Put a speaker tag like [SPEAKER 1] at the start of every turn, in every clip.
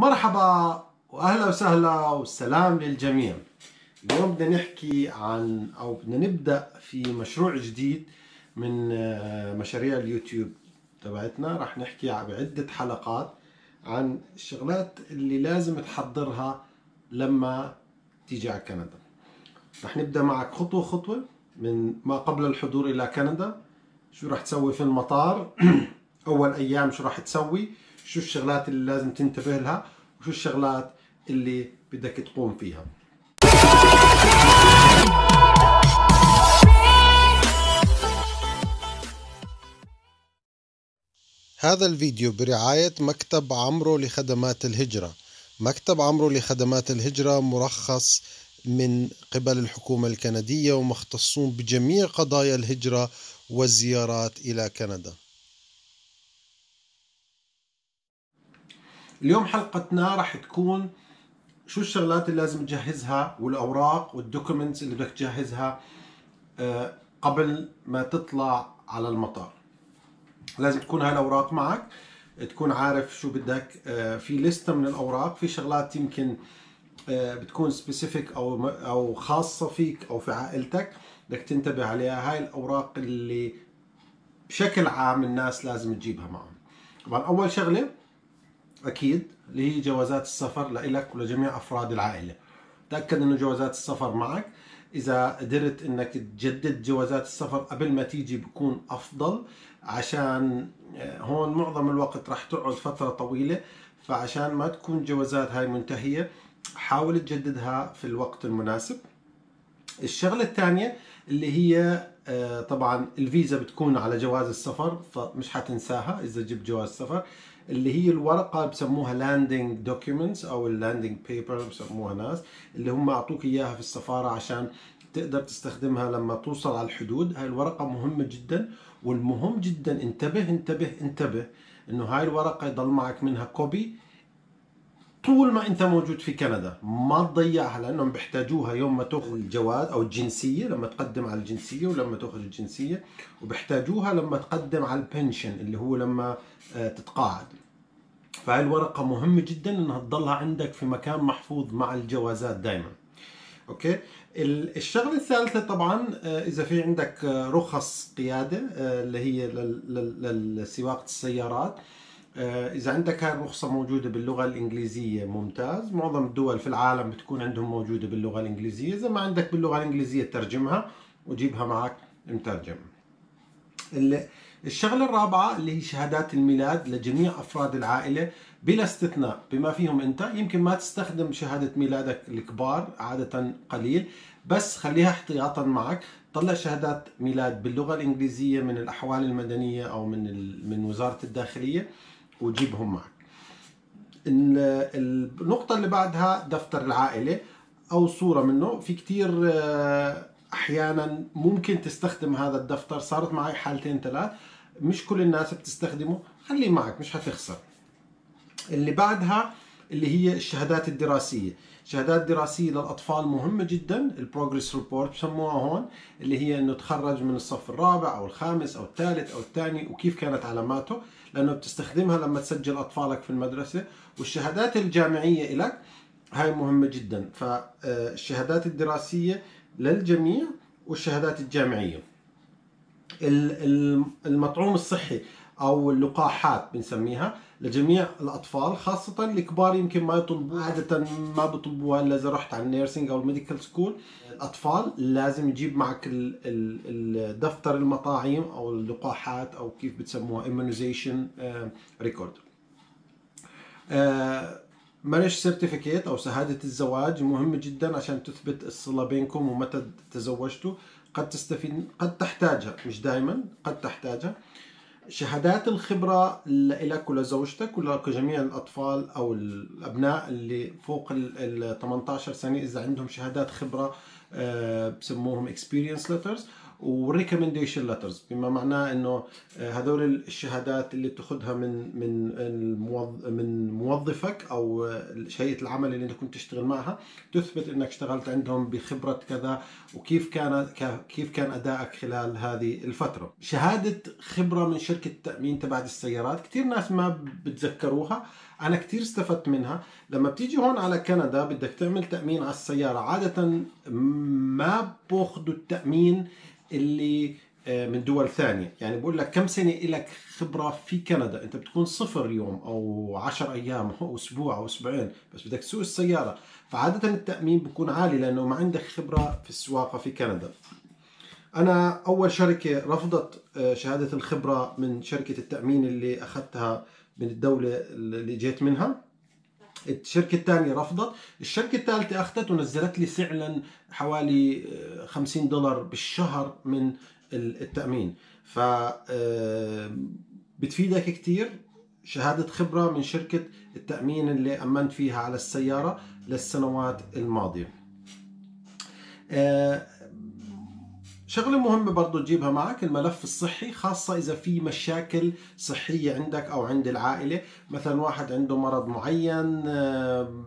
[SPEAKER 1] مرحبا وأهلا وسهلا والسلام للجميع. اليوم بدنا نحكي عن أو بدنا نبدأ في مشروع جديد من آه، مشاريع اليوتيوب تبعتنا. رح نحكي بعدة حلقات عن الشغلات اللي لازم تحضرها لما تيجي على كندا. رح نبدأ معك خطوة خطوة من ما قبل الحضور إلى كندا. شو رح تسوي في المطار؟ أول أيام شو رح تسوي؟ شو الشغلات اللي لازم تنتبه لها وشو الشغلات اللي بدك تقوم فيها. هذا الفيديو برعاية مكتب عمرو لخدمات الهجرة. مكتب عمرو لخدمات الهجرة مرخص من قبل الحكومة الكندية ومختصون بجميع قضايا الهجرة والزيارات إلى كندا. اليوم حلقتنا راح تكون شو الشغلات اللي لازم تجهزها والأوراق وال documents اللي بدك تجهزها آه، قبل ما تطلع على المطار. لازم تكون هاي الأوراق معك تكون عارف شو بدك. آه، في لستة من الأوراق في شغلات يمكن آه، بتكون specific أو أو خاصة فيك أو في عائلتك بدك تنتبه عليها. هاي الأوراق اللي بشكل عام الناس لازم تجيبها معهم. طبعا أول شغلة أكيد اللي هي جوازات السفر لإلك ولجميع أفراد العائلة. تأكد إنه جوازات السفر معك. إذا قدرت إنك تجدد جوازات السفر قبل ما تيجي بكون أفضل عشان آه، هون معظم الوقت راح تقعد فترة طويلة فعشان ما تكون جوازات هاي منتهية حاول تجددها في الوقت المناسب. الشغلة الثانية اللي هي آه، طبعا الفيزا بتكون على جواز السفر فمش حتنساها إذا جبت جواز سفر. اللي هي الورقة بسموها landing documents أو ال landing paper بسموها ناس اللي هم أعطوك إياها في السفارة عشان تقدر تستخدمها لما توصل على الحدود. هاي الورقة مهمة جدا والمهم جدا انتبه انتبه انتبه إنه هاي الورقة يضل معك منها copy طول ما انت موجود في كندا ما تضيعها لأنهم بيحتاجوها يوم ما تأخذ الجواز أو الجنسية لما تقدم على الجنسية ولما تأخذ الجنسية وبيحتاجوها لما تقدم على ال pension اللي هو لما آه، تتقاعد. فهي الورقة مهمة جدا إنها تضلها عندك في مكان محفوظ مع الجوازات دائما okay؟ الشغلة الثالثة طبعا آه، إذا في عندك آه، رخص قيادة اللي هي لسواقة السيارات إذا عندك هاي الرخصة موجودة باللغة الإنجليزية ممتاز. معظم الدول في العالم بتكون عندهم موجودة باللغة الإنجليزية. إذا ما عندك باللغة الإنجليزية ترجمها وجيبها معك مترجم. الشغلة الرابعة اللي هي شهادات الميلاد لجميع أفراد العائلة بلا استثناء بما فيهم أنت. يمكن ما تستخدم شهادة ميلادك الكبار عادة قليل بس خليها احتياطا معك. طلع شهادات ميلاد باللغة الإنجليزية من الأحوال المدنية أو من من وزارة الداخلية. وجيبهم معك. النقطة اللي بعدها دفتر العائلة أو صورة منه. في كثير آه، أحيانا ممكن تستخدم هذا الدفتر. صارت معي حالتين ثلاث مش كل الناس بتستخدمه. خليه معك مش حتخسر. اللي بعدها اللي هي الشهادات الدراسية. شهادات دراسية للأطفال مهمة جدا. ال progress report بسموها هون اللي هي إنه تخرج من الصف الرابع أو الخامس أو الثالث أو الثاني وكيف كانت علاماته. لأنه بتستخدمها لما تسجل أطفالك في المدرسة. والشهادات الجامعية لك هاي مهمة جدا. فالشهادات الدراسية للجميع والشهادات الجامعية. المطعوم الصحي أو اللقاحات بنسميها لجميع الأطفال خاصة الكبار يمكن ما يطلبوا عادة ما بيطلبوها إلا إذا رحت على ال nursing أو ال medical school. الأطفال لازم يجيب معك الدفتر المطاعيم أو اللقاحات أو كيف بتسموها immunization record marriage certificate أو شهادة الزواج مهمة جدا عشان تثبت الصلة بينكم ومتى تزوجتوا. قد تستفيد قد تحتاجها مش دائما قد تحتاجها. شهادات الخبرة لك ولزوجتك ولجميع الأطفال أو الأبناء اللي فوق ال 18 سنة إذا عندهم شهادات خبرة آه، بسموهم experience letters. وال recommendation letters بما معناه إنه آه، هذول الشهادات اللي بتاخذها من من من موظفك أو هيئه العمل اللي أنت كنت تشتغل معها تثبت إنك اشتغلت عندهم بخبرة كذا وكيف كان كيف كان أدائك خلال هذه الفترة. شهادة خبرة من شركة التامين تبع السيارات. كثير ناس ما بتذكروها. أنا كثير استفدت منها. لما بتيجي هون على كندا بدك تعمل تأمين على السيارة عادة ما بأخذوا التأمين اللي آه، من دول ثانية. يعني بقول لك كم سنة لك خبرة في كندا؟ أنت بتكون صفر يوم أو عشر أيام أو أسبوع أو أسبوعين بس بدك تسوق السيارة. فعادة التأمين بيكون عالي لأنه ما عندك خبرة في السواقة في كندا. أنا أول شركة رفضت آه، شهادة الخبرة من شركة التأمين اللي أخذتها من الدولة اللي جيت منها. الشركة الثانية رفضت. الشركة الثالثة أخذت ونزلت لي فعلا حوالي 50 آه، دولار بالشهر من التأمين. ف آه، بتفيدك كثير شهادة خبرة من شركة التأمين اللي أمنت فيها على السيارة للسنوات الماضية. آه، شغلة مهمة برضو تجيبها معك الملف الصحي خاصة إذا في مشاكل صحية عندك أو عند العائلة. مثلا واحد عنده مرض معين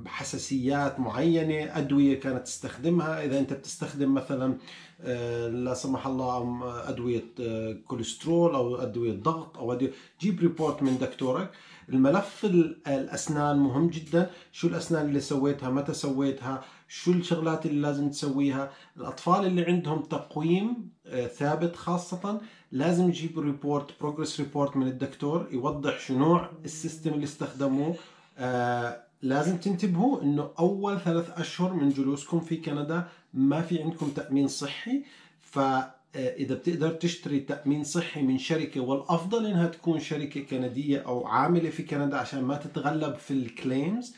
[SPEAKER 1] حساسيات معينة أدوية كانت تستخدمها. إذا أنت بتستخدم مثلا آه، لا سمح الله أدوية آه، كوليسترول أو أدوية ضغط أو أدوية جيب report من دكتورك. الملف الأسنان مهم جدا. شو الأسنان اللي سويتها؟ متى سويتها؟ شو الشغلات اللي لازم تسويها؟ الأطفال اللي عندهم تقويم آه، ثابت خاصة لازم يجيبوا report progress report من الدكتور يوضح شو نوع ال system اللي استخدموه. آه لازم تنتبهوا إنه أول ثلاث أشهر من جلوسكم في كندا ما في عندكم تأمين صحي. ف آه، إذا بتقدر تشتري تأمين صحي من شركة والأفضل إنها تكون شركة كندية أو عاملة في كندا عشان ما تتغلب في ال claims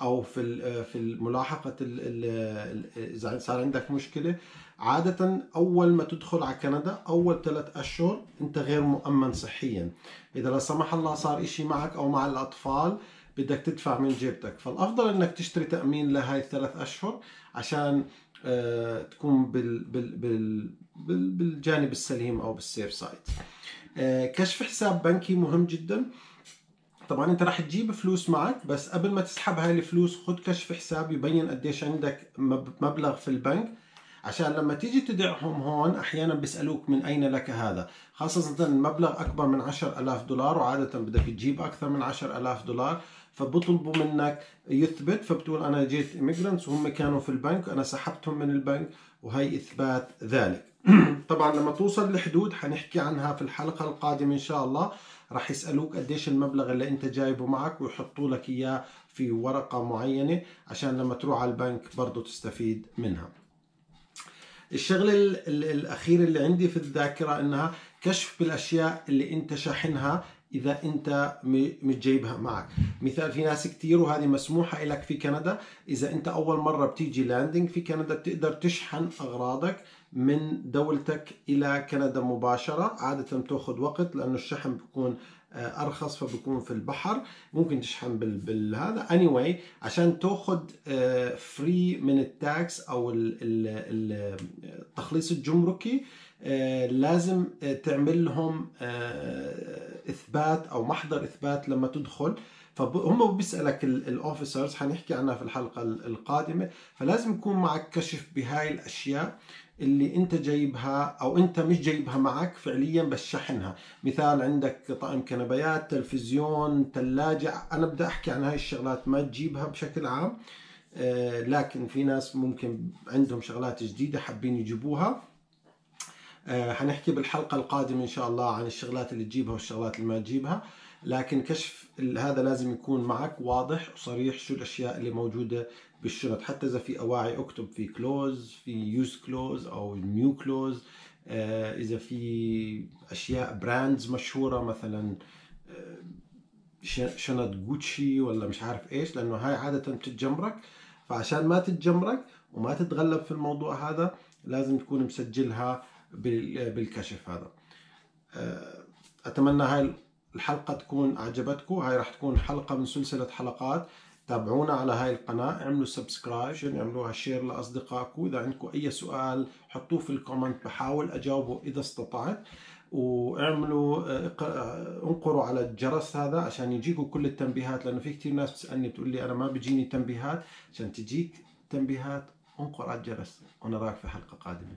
[SPEAKER 1] أو في في ملاحقة إذا صار عندك مشكلة عادة أول ما تدخل على كندا أول ثلاث أشهر أنت غير مؤمن صحيا. إذا لا سمح الله صار إشي معك أو مع الأطفال بدك تدفع من جيبتك. فالأفضل إنك تشتري تأمين لهي الثلاث أشهر عشان آه، تكون بال بال بال بالجانب السليم أو بالسيف سايد آه، كشف حساب بنكي مهم جدا. طبعا أنت راح تجيب فلوس معك بس قبل ما تسحب هاي الفلوس خد كشف حساب يبين قديش عندك مبلغ في البنك. عشان لما تيجي تدعهم هون أحيانا بيسألوك من أين لك هذا. خاصة المبلغ أكبر من عشر ألاف دولار وعادة بدك تجيب أكثر من عشر ألاف دولار فبطلبوا منك يثبت فبتقول أنا جيت immigrants وهم كانوا في البنك أنا سحبتهم من البنك وهي إثبات ذلك. طبعا لما توصل لحدود حنحكي عنها في الحلقة القادمة إن شاء الله. راح يسألوك قديش المبلغ اللي انت جايبه معك ويحطوا لك إياه في ورقة معينة عشان لما تروح على البنك برضو تستفيد منها. الشغلة الأخيرة اللي عندي في الذاكرة إنها كشف بالأشياء اللي أنت شاحنها إذا انت مش جايبها معك. مثال في ناس كثير وهذه مسموحة لك في كندا. إذا انت أول مرة بتيجي لاندنج في كندا بتقدر تشحن أغراضك من دولتك إلى كندا مباشرة. عادة بتاخذ وقت لأنه الشحن بيكون آه، أرخص فبيكون في البحر. ممكن تشحن بال... بالهذا. Anyway, عشان تأخذ free آه، من ال tax أو التخليص الجمركي آه، لازم تعمل لهم إثبات أو محضر إثبات لما تدخل. فهم بيسألك ال officers حنحكي عنها في الحلقة القادمة. فلازم يكون معك كشف بهاي الأشياء اللي أنت جايبها أو أنت مش جايبها معك فعليا بس شحنها مثال عندك طقم كنبيات تلفزيون ثلاجة أنا بدي أحكي عن هاي الشغلات ما تجيبها بشكل عام آه، لكن في ناس ممكن عندهم شغلات جديدة حابين يجيبوها. آه، حنحكي بالحلقة القادمة إن شاء الله عن الشغلات اللي تجيبها والشغلات اللي ما تجيبها. لكن كشف هذا لازم يكون معك واضح وصريح شو الأشياء اللي موجودة بالشنط. حتى إذا في أواعي أكتب في clothes في used clothes أو new clothes آه، إذا في أشياء brands مشهورة مثلا آه، شنط جوتشي ولا مش عارف إيش لأنه هاي عادة بتتجمرك فعشان ما تتجمرك وما تتغلب في الموضوع هذا لازم تكون مسجلها بالكشف هذا. آه، أتمنى هاي الحلقة تكون اعجبتكم هاي راح تكون حلقة من سلسلة حلقات. تابعونا على هاي القناة اعملوا subscribe اعملوها share لأصدقائكم إذا عندكم أي سؤال حطوه في ال comment بحاول أجاوبه إذا استطعت. واعملوا انقروا على الجرس هذا عشان يجيكم كل التنبيهات لأنه في كثير ناس بتسألني بتقول لي أنا ما بيجيني تنبيهات. عشان تجيك تنبيهات انقر على الجرس. ونراك في حلقة قادمة.